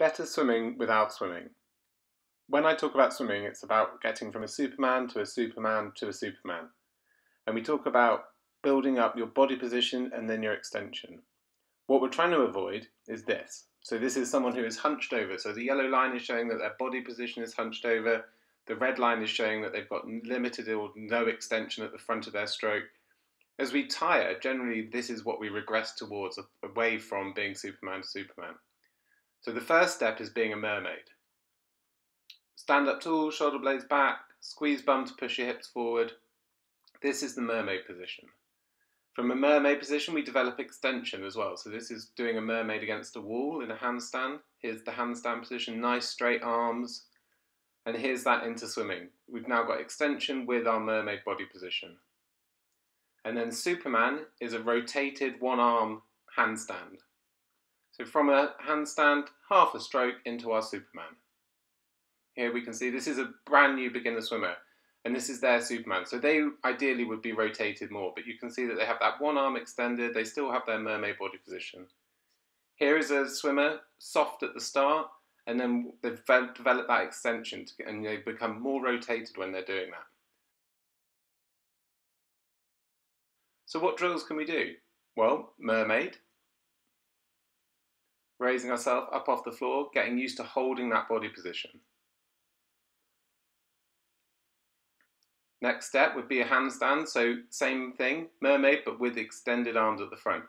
Better swimming without swimming. When I talk about swimming, it's about getting from a superman to a superman to a superman. And we talk about building up your body position and then your extension. What we're trying to avoid is this. So this is someone who is hunched over. So the yellow line is showing that their body position is hunched over. The red line is showing that they've got limited or no extension at the front of their stroke. As we tire, generally this is what we regress towards, away from being Superman to Superman. So the first step is being a mermaid. Stand up tall, shoulder blades back, squeeze bum to push your hips forward. This is the mermaid position. From a mermaid position, we develop extension as well. So this is doing a mermaid against a wall in a handstand. Here's the handstand position, nice straight arms. And here's that into swimming. We've now got extension with our mermaid body position. And then Superman is a rotated one arm handstand. So from a handstand, half a stroke into our Superman. Here we can see this is a brand new beginner swimmer and this is their Superman. So they ideally would be rotated more, but you can see that they have that one arm extended, they still have their mermaid body position. Here is a swimmer, soft at the start, and then they've developed that extension to, and they become more rotated when they're doing that. So what drills can we do? Well, mermaid, raising ourselves up off the floor, getting used to holding that body position. Next step would be a handstand, so same thing, mermaid, but with extended arms at the front.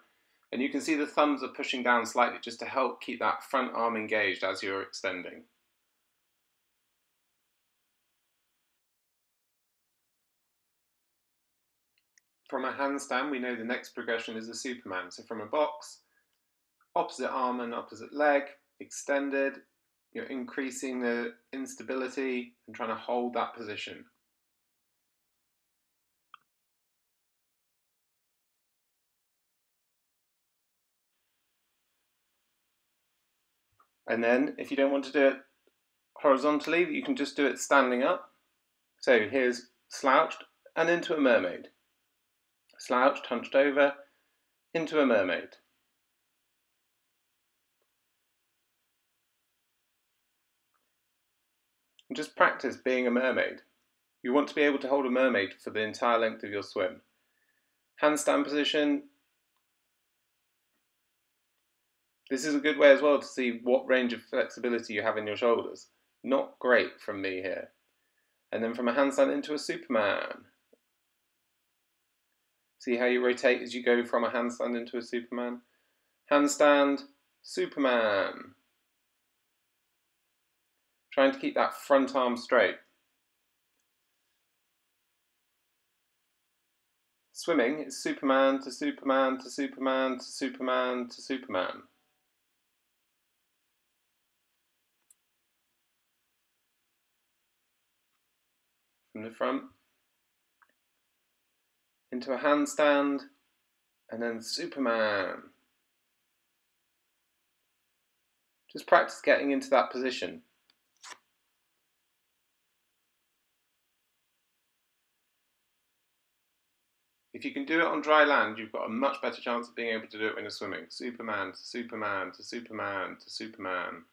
And you can see the thumbs are pushing down slightly just to help keep that front arm engaged as you're extending. From a handstand, we know the next progression is a Superman. So from a box, opposite arm and opposite leg, extended, you're increasing the instability and trying to hold that position. And then if you don't want to do it horizontally, you can just do it standing up. So here's slouched and into a mermaid. Slouched, hunched over, into a mermaid. And just practice being a mermaid. You want to be able to hold a mermaid for the entire length of your swim. Handstand position. This is a good way as well to see what range of flexibility you have in your shoulders. Not great from me here. And then from a handstand into a Superman. See how you rotate as you go from a handstand into a Superman? Handstand, Superman. Trying to keep that front arm straight. Swimming is Superman to Superman to Superman to Superman to Superman. From the front into a handstand and then Superman. Just practice getting into that position. If you can do it on dry land, you've got a much better chance of being able to do it when you're swimming. Superman to Superman to Superman to Superman.